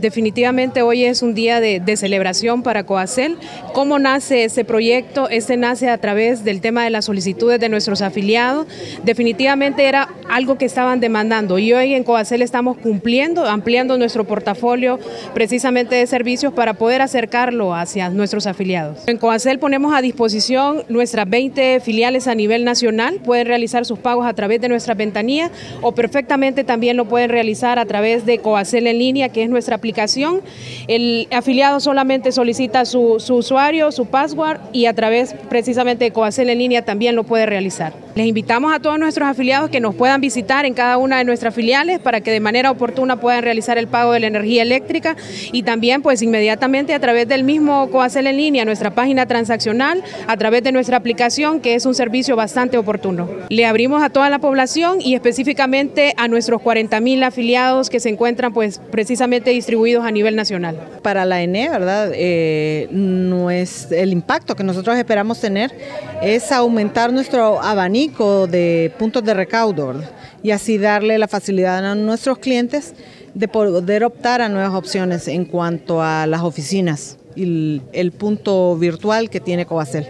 Definitivamente hoy es un día de, celebración para Coacel. ¿Cómo nace ese proyecto? Este nace a través del tema de las solicitudes de nuestros afiliados. Definitivamente era algo que estaban demandando y hoy en Coacel estamos cumpliendo, ampliando nuestro portafolio precisamente de servicios para poder acercarlo hacia nuestros afiliados. En Coacel ponemos a disposición nuestras 20 filiales a nivel nacional, pueden realizar sus pagos a través de nuestra ventanilla o perfectamente también lo pueden realizar a través de Coacel en línea, que es nuestra aplicación. El afiliado solamente solicita su, su usuario, su password y a través precisamente de Coacel en línea también lo puede realizar. Les invitamos a todos nuestros afiliados que nos puedan visitar en cada una de nuestras filiales para que de manera oportuna puedan realizar el pago de la energía eléctrica y también pues inmediatamente a través del mismo Coacel en línea, nuestra página transaccional, a través de nuestra aplicación que es un servicio bastante oportuno. Le abrimos a toda la población y específicamente a nuestros 40 mil afiliados que se encuentran pues precisamente distribuidos a nivel nacional. Para la ENE, ¿verdad? Eh, el impacto que nosotros esperamos tener es aumentar nuestro abanico de puntos de recaudo y así darle la facilidad a nuestros clientes de poder optar a nuevas opciones en cuanto a las oficinas y el, el punto virtual que tiene Cobacel.